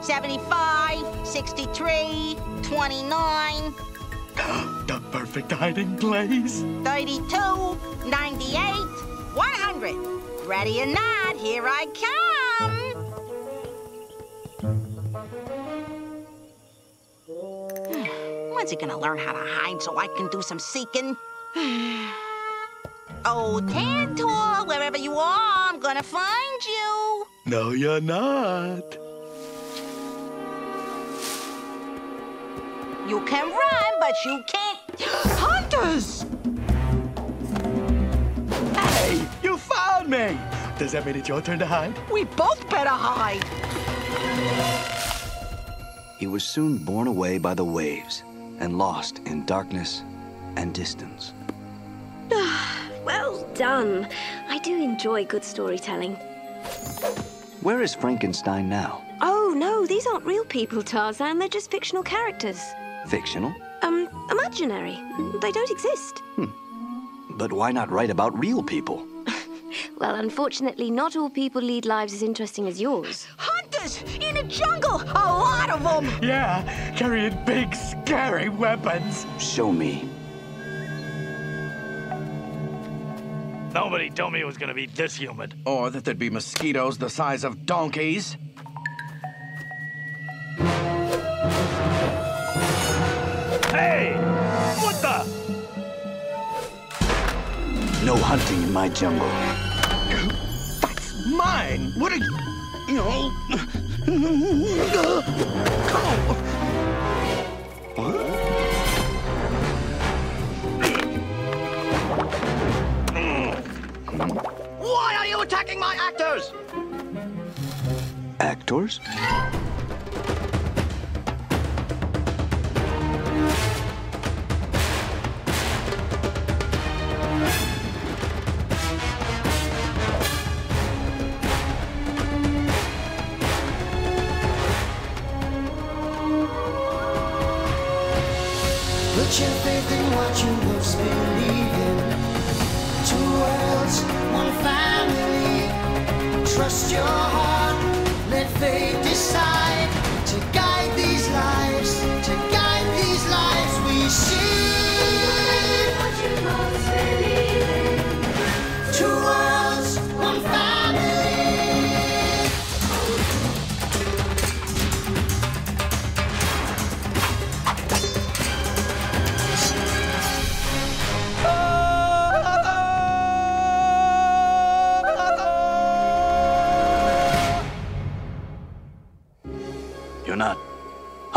75, 63, 29, The perfect hiding place. 32, 98, 100. Ready or not, here I come. When's he gonna learn how to hide so I can do some seeking? oh, Tantor, wherever you are, I'm gonna find you. No, you're not. You can run, but you can't. Hunters! Hey, you found me. Does that mean it's your turn to hide? We both better hide. He was soon borne away by the waves and lost in darkness and distance. Well done. I do enjoy good storytelling. Where is Frankenstein now? Oh, no, these aren't real people, Tarzan. They're just fictional characters. Fictional? Um, imaginary. They don't exist. But why not write about real people? Well, unfortunately, not all people lead lives as interesting as yours. Hunters in a jungle, a lot of them. Yeah, carrying big, scary weapons. Show me. Nobody told me it was gonna be this humid. Or that there'd be mosquitoes the size of donkeys. No hunting in my jungle. That's mine. What are you? You know. Why are you attacking my actors? Actors? Faith in what you most believe in. Two worlds, one family. Trust your heart, let fate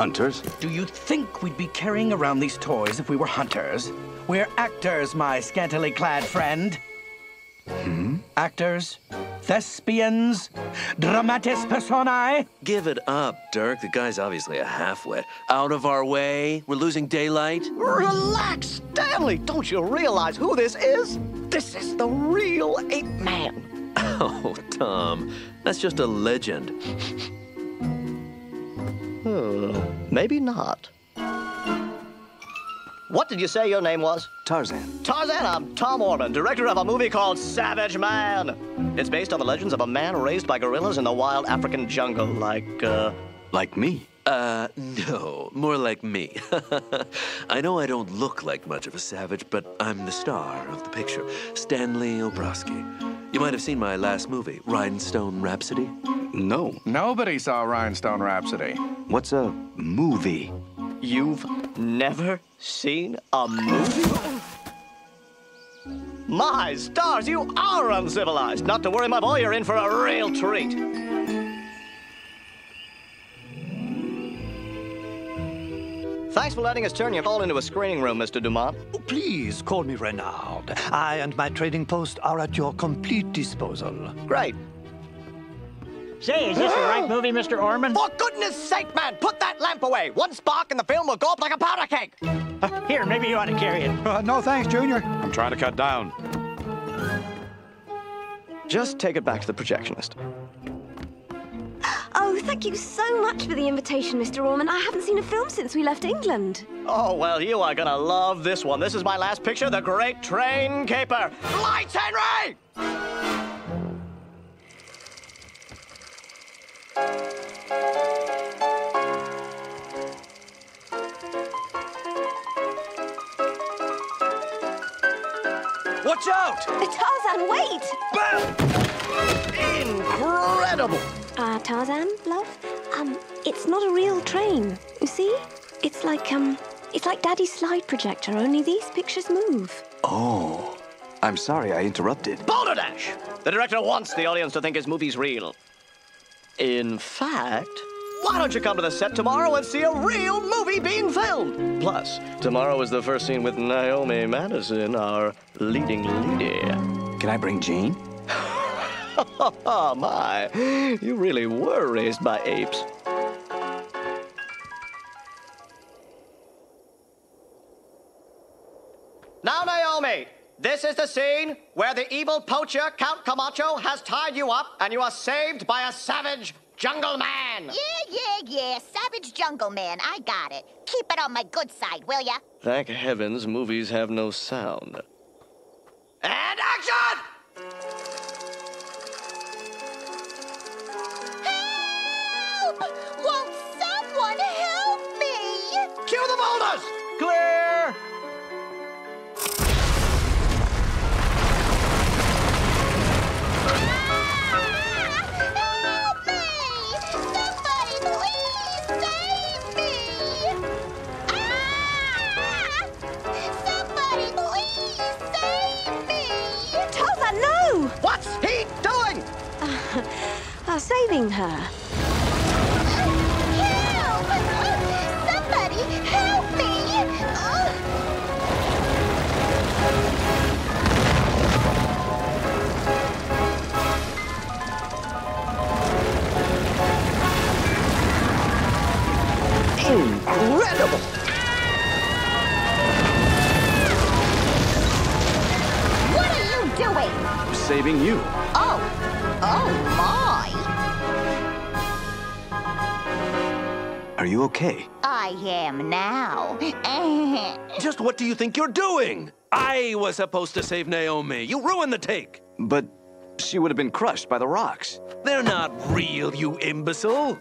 hunters? Do you think we'd be carrying around these toys if we were hunters? We're actors, my scantily clad friend. Hmm? Actors, thespians, dramatis personae. Give it up, Dirk. The guy's obviously a half-wit. Out of our way. We're losing daylight. Relax, Stanley. Don't you realize who this is? This is the real ape man. Oh, Tom. That's just a legend. Hmm, maybe not. What did you say your name was? Tarzan. Tarzan, I'm Tom Orman, director of a movie called Savage Man. It's based on the legends of a man raised by gorillas in the wild African jungle, like, uh. Like me. Uh, no. More like me. I know I don't look like much of a savage, but I'm the star of the picture. Stanley Obrowski. You might have seen my last movie, Rhinestone Rhapsody. No. Nobody saw Rhinestone Rhapsody. What's a movie? You've never seen a movie? My stars, you are uncivilized. Not to worry, my boy, you're in for a real treat. Thanks for letting us turn your hall into a screening room, Mr. Dumont. Please call me Renard. I and my trading post are at your complete disposal. Great. Say, is this the right movie, Mr. Orman? For goodness sake, man, put that lamp away. One spark and the film will go up like a powder keg. Here, maybe you ought to carry it. Uh, no thanks, Junior. I'm trying to cut down. Just take it back to the projectionist. Thank you so much for the invitation, Mr. Orman. I haven't seen a film since we left England. Oh, well, you are gonna love this one. This is my last picture, The Great Train Caper. Lights, Henry! Watch out! Tarzan, wait! Boom! Incredible! Uh, Tarzan, love? Um, it's not a real train. You see? It's like, um, it's like Daddy's slide projector, only these pictures move. Oh. I'm sorry I interrupted. Balderdash! The director wants the audience to think his movie's real. In fact, why don't you come to the set tomorrow and see a real movie being filmed? Plus, tomorrow is the first scene with Naomi Madison, our leading lady. Can I bring Jane? Oh my, you really were raised by apes. Now, Naomi, this is the scene where the evil poacher, Count Camacho, has tied you up and you are saved by a savage jungle man. Yeah, yeah, yeah. Savage Jungle Man. I got it. Keep it on my good side, will ya? Thank heavens movies have no sound. And action! Saving her. What do you think you're doing? I was supposed to save Naomi. You ruined the take. But she would have been crushed by the rocks. They're not real, you imbecile.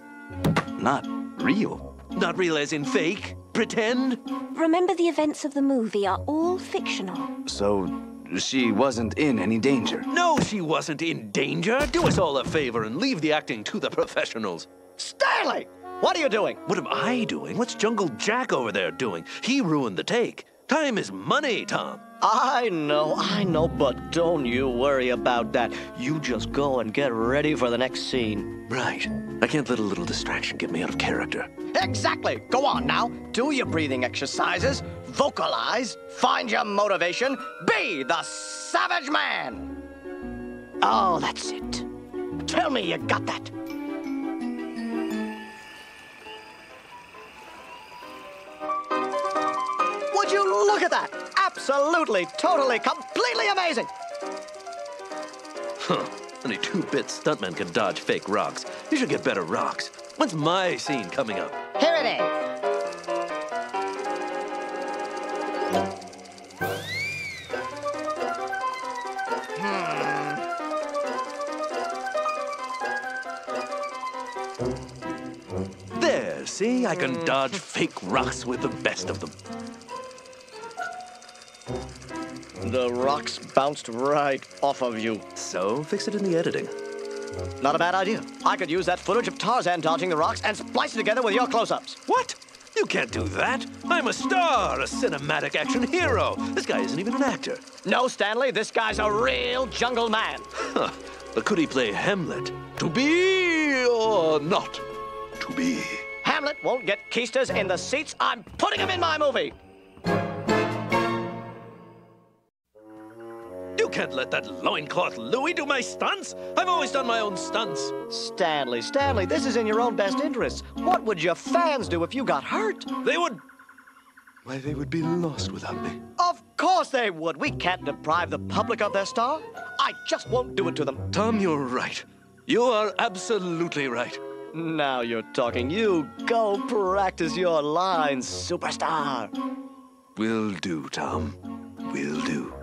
Not real. Not real as in fake. Pretend. Remember, the events of the movie are all fictional. So she wasn't in any danger. No, she wasn't in danger. Do us all a favor and leave the acting to the professionals. Stanley! What are you doing? What am I doing? What's Jungle Jack over there doing? He ruined the take. Time is money, Tom. I know, I know, but don't you worry about that. You just go and get ready for the next scene. Right. I can't let a little distraction get me out of character. Exactly. Go on now. Do your breathing exercises, vocalize, find your motivation, be the savage man. Oh, that's it. Tell me you got that. Look at that? Absolutely, totally, completely amazing. Huh. Only two-bit stuntmen can dodge fake rocks. You should get better rocks. When's my scene coming up? Here it is. Hmm. There, see? I can dodge fake rocks with the best of them. The rocks bounced right off of you. So, fix it in the editing. Not a bad idea. I could use that footage of Tarzan dodging the rocks and splice it together with your close-ups. What? You can't do that. I'm a star, a cinematic action hero. This guy isn't even an actor. No, Stanley, this guy's a real jungle man. Huh. But could he play Hamlet? To be or not to be? Hamlet won't get keisters in the seats. I'm putting him in my movie. Can't let that loincloth Louis do my stunts. I've always done my own stunts. Stanley, Stanley, this is in your own best interests. What would your fans do if you got hurt? They would. Why, they would be lost without me. Of course they would. We can't deprive the public of their star. I just won't do it to them. Tom, you're right. You are absolutely right. Now you're talking. You go practice your lines, superstar. Will do, Tom. Will do.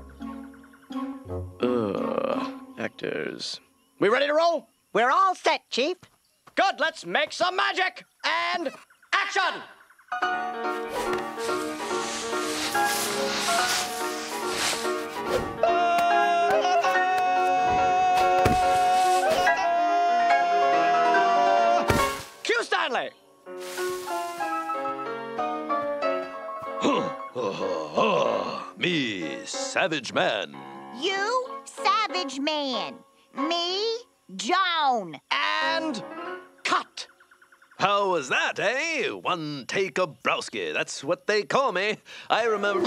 Ugh, actors. We ready to roll? We're all set, Chief. Good, let's make some magic! And action! Stanley! Me, Savage Man. You, Savage Man. Me, Joan. And cut! How was that, eh? One take Obrowski. That's what they call me. I remember.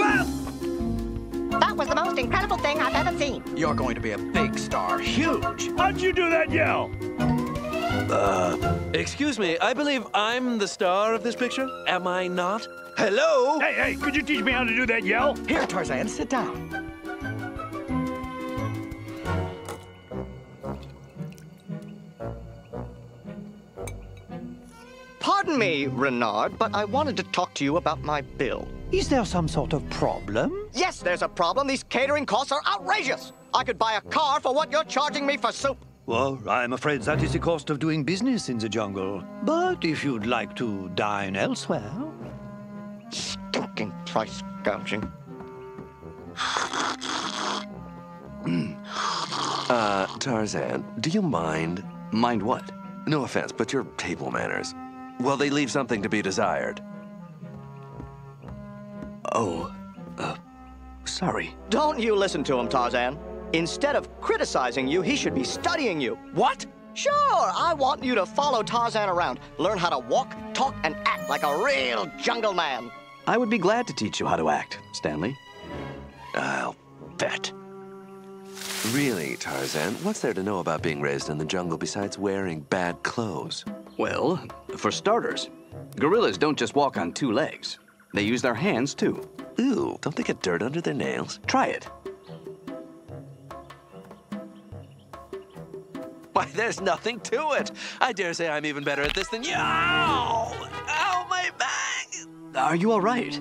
That was the most incredible thing I've ever seen. You're going to be a big star. Huge. How'd you do that yell? Uh, excuse me, I believe I'm the star of this picture. Am I not? Hello? Hey, hey, could you teach me how to do that yell? Here, Tarzan, sit down. Pardon me, Renard, but I wanted to talk to you about my bill. Is there some sort of problem? Yes, there's a problem. These catering costs are outrageous. I could buy a car for what you're charging me for soup. Well, I'm afraid that is the cost of doing business in the jungle. But if you'd like to dine elsewhere. Stinking price gouging. Uh, Tarzan, do you mind? Mind what? No offense, but your table manners. Well, they leave something to be desired. Oh, uh, sorry. Don't you listen to him, Tarzan. Instead of criticizing you, he should be studying you. What? Sure, I want you to follow Tarzan around, learn how to walk, talk, and act like a real jungle man. I would be glad to teach you how to act, Stanley. I'll bet. Really, Tarzan, what's there to know about being raised in the jungle besides wearing bad clothes? Well, for starters, gorillas don't just walk on two legs. They use their hands, too. Ooh, don't they get dirt under their nails? Try it. Why, there's nothing to it. I dare say I'm even better at this than you. Ow! Ow, my back! Are you all right?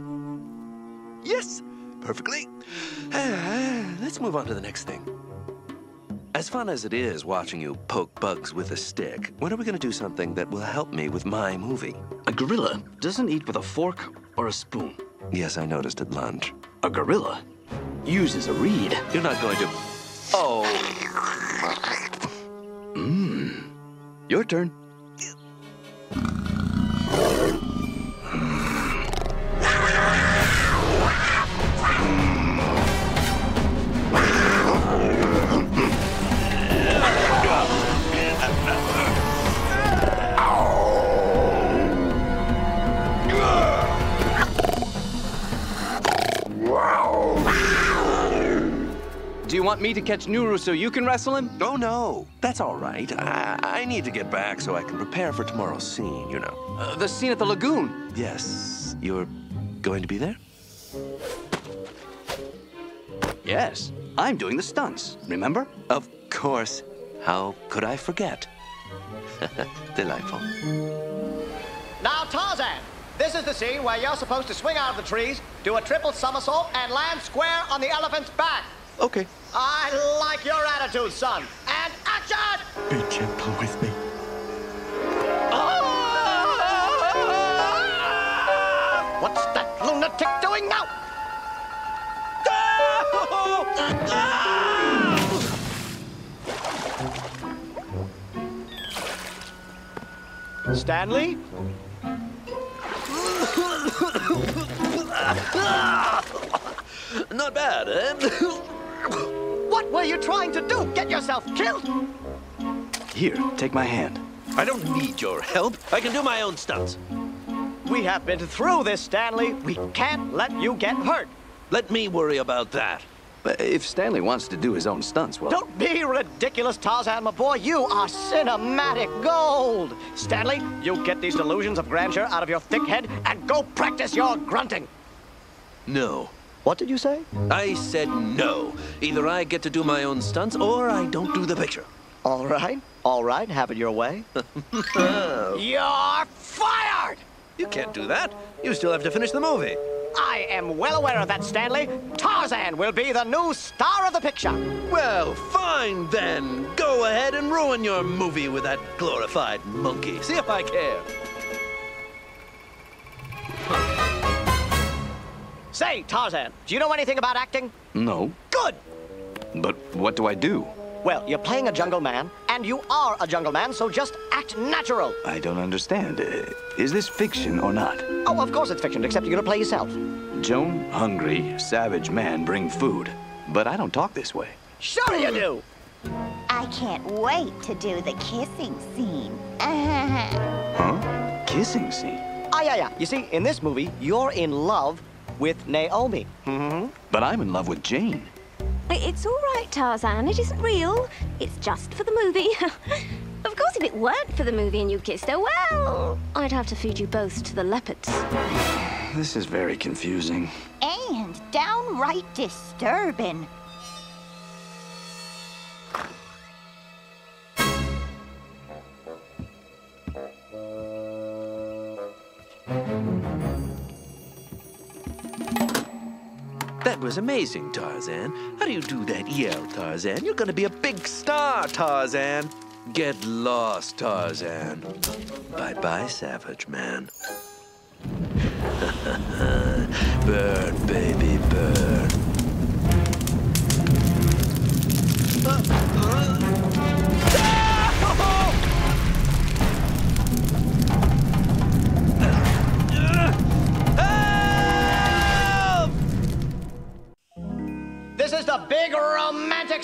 Yes, perfectly. Let's move on to the next thing. As fun as it is watching you poke bugs with a stick, when are we going to do something that will help me with my movie? A gorilla doesn't eat with a fork or a spoon. Yes, I noticed at lunch. A gorilla uses a reed. You're not going to. Oh. Mmm. Your turn. Want me to catch Nuru so you can wrestle him? Oh, no. That's all right. I, I need to get back so I can prepare for tomorrow's scene, you know. Uh, the scene at the lagoon. Yes. You're going to be there? Yes, I'm doing the stunts, remember? Of course. How could I forget? Delightful. Now, Tarzan, this is the scene where you're supposed to swing out of the trees, do a triple somersault, and land square on the elephant's back. Okay. I like your attitude, son. And action! Be gentle with me. What's that lunatic doing now? Stanley? Not bad, eh? What were you trying to do? Get yourself killed? Here, take my hand. I don't need your help. I can do my own stunts. We have been through this, Stanley. We can't let you get hurt. Let me worry about that. But if Stanley wants to do his own stunts, well... Don't be ridiculous, Tarzan, my boy. You are cinematic gold. Stanley, you get these delusions of grandeur out of your thick head and go practice your grunting. No. What did you say? I said no. Either I get to do my own stunts or I don't do the picture. All right, all right, have it your way. You're fired! You can't do that. You still have to finish the movie. I am well aware of that, Stanley. Tarzan will be the new star of the picture. Well, fine then. Go ahead and ruin your movie with that glorified monkey. See if I care. Say, Tarzan, do you know anything about acting? No. Good! But what do I do? Well, you're playing a jungle man, and And you are a jungle man, so just act natural. I don't understand. Uh, Is this fiction or not? Oh, of course it's fiction, except you're gonna play yourself. Joan, hungry, savage man bring food. But I don't talk this way. Sure you do! I can't wait to do the kissing scene. Huh? Kissing scene? Ah, yeah, yeah. You see, in this movie, you're in love with Naomi. Mm-hmm. But I'm in love with Jane. It's all right, Tarzan. It isn't real. It's just for the movie. of course, if it weren't for the movie and you kissed her, well, I'd have to feed you both to the leopards. This is very confusing. and downright disturbing. Was amazing, Tarzan. How do you do that yell, Tarzan? You're gonna be a big star, Tarzan. Get lost, Tarzan. Bye-bye, savage man. burn, baby,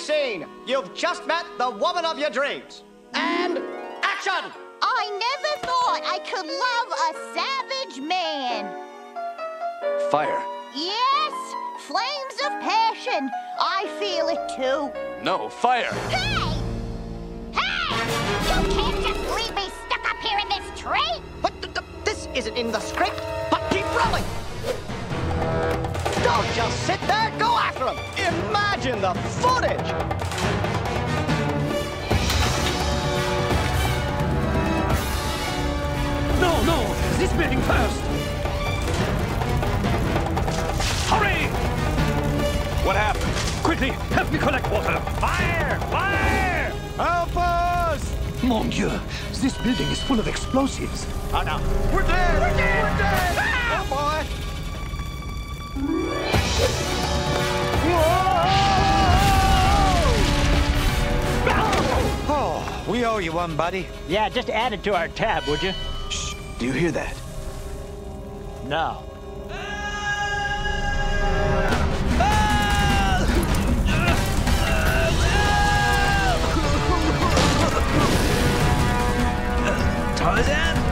scene. You've just met the woman of your dreams. And action! I never thought I could love a savage man. Fire. Yes, flames of passion. I feel it too. No, fire. Hey! Hey! You can't just leave me stuck up here in this tree! What? the- the- This isn't in the script, but keep rolling. Imagine the footage. No, no! This building first! Hurry! What happened? Quickly, help me collect water! Fire! Fire! Help us! Mon Dieu, this building is full of explosives. Oh, no. We're dead! We're dead! We're dead! Owe you one, buddy. Yeah, just add it to our tab, would you? Shh. Do you hear that? No. Tarzan? Tarzan,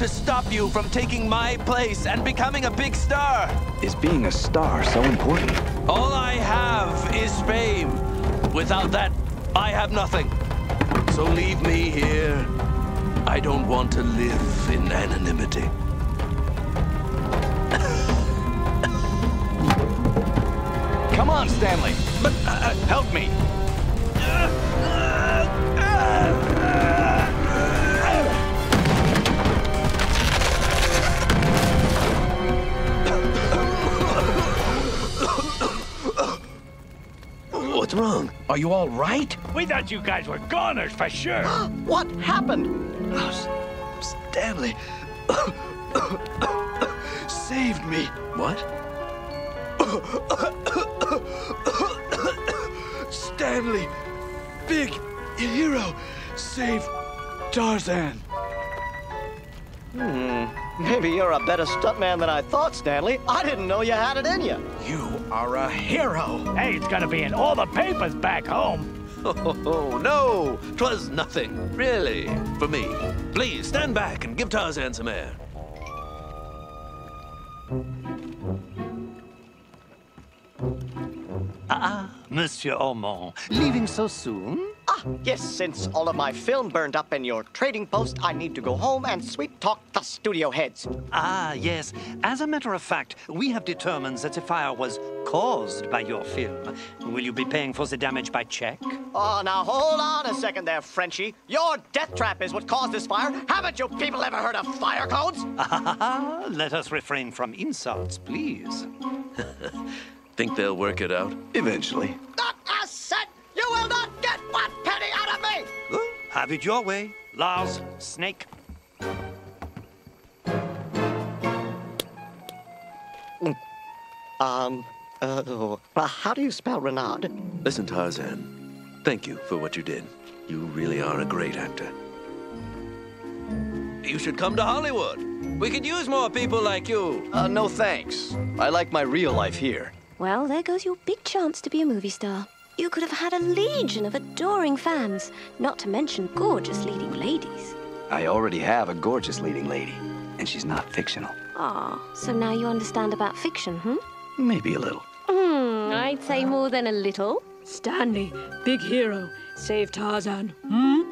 To stop you from taking my place and becoming a big star. Is being a star so important? All I have is fame. Without that, I have nothing. So leave me here. I don't want to live in anonymity. Come on, Stanley. But uh, help me. What's wrong? Are you all right? We thought you guys were goners for sure. what happened? Oh, Stanley saved me. What? Stanley, big hero, saved Tarzan. Hmm. Maybe you're a better stuntman than I thought, Stanley. I didn't know you had it in you. You are a hero. Hey, it's gonna be in all the papers back home. Oh, no! 'Twas nothing, really, for me. Please, stand back and give Tarzan some air. Ah, Monsieur Orman, leaving so soon? Ah, yes, since all of my film burned up in your trading post, I need to go home and sweet talk the studio heads. Ah, yes. As a matter of fact, we have determined that the fire was caused by your film. Will you be paying for the damage by check? Oh, now hold on a second there, Frenchie. Your death trap is what caused this fire. Haven't you people ever heard of fire codes? Ah, let us refrain from insults, please. Think they'll work it out? Eventually. Not a Have it your way. Lars, Snake. Um, uh, how do you spell Renard? Listen, Tarzan. Thank you for what you did. You really are a great actor. You should come to Hollywood. We could use more people like you. Uh, no thanks. I like my real life here. Well, there goes your big chance to be a movie star. You could have had a legion of adoring fans, not to mention gorgeous leading ladies. I already have a gorgeous leading lady, and she's not fictional. Ah, so now you understand about fiction, hmm? Maybe a little. Hmm, I'd say more than a little. Stanley, big hero, save Tarzan. Hmm?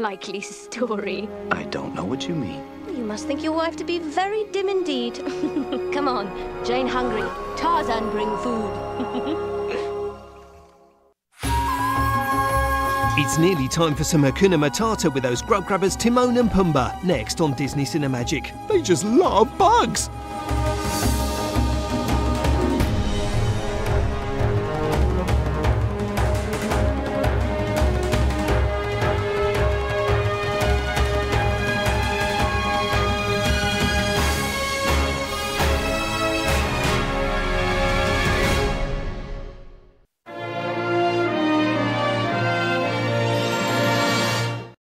Likely story. I don't know what you mean. You must think your wife to be very dim indeed. Come on, Jane hungry. Tarzan bring food. It's nearly time for some Hakuna Matata with those grub grabbers Timon and Pumbaa, next on Disney Cinemagic. They just love bugs!